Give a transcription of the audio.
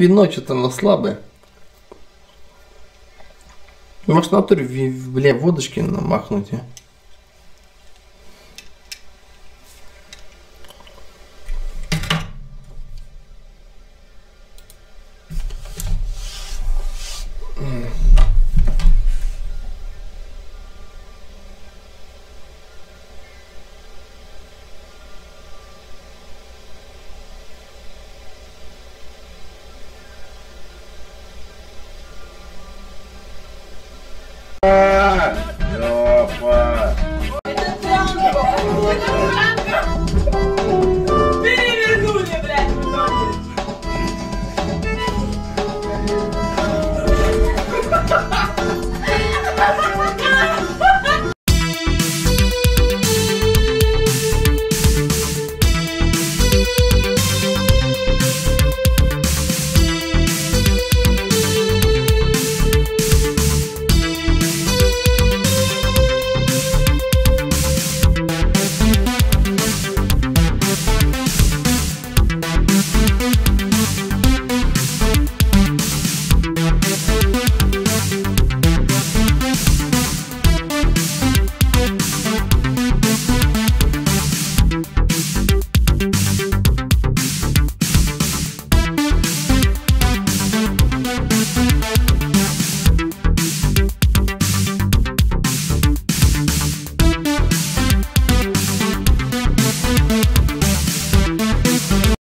Вино что-то оно слабое. Может, в натуре, ви- бля, водочки намахнуть, а? М.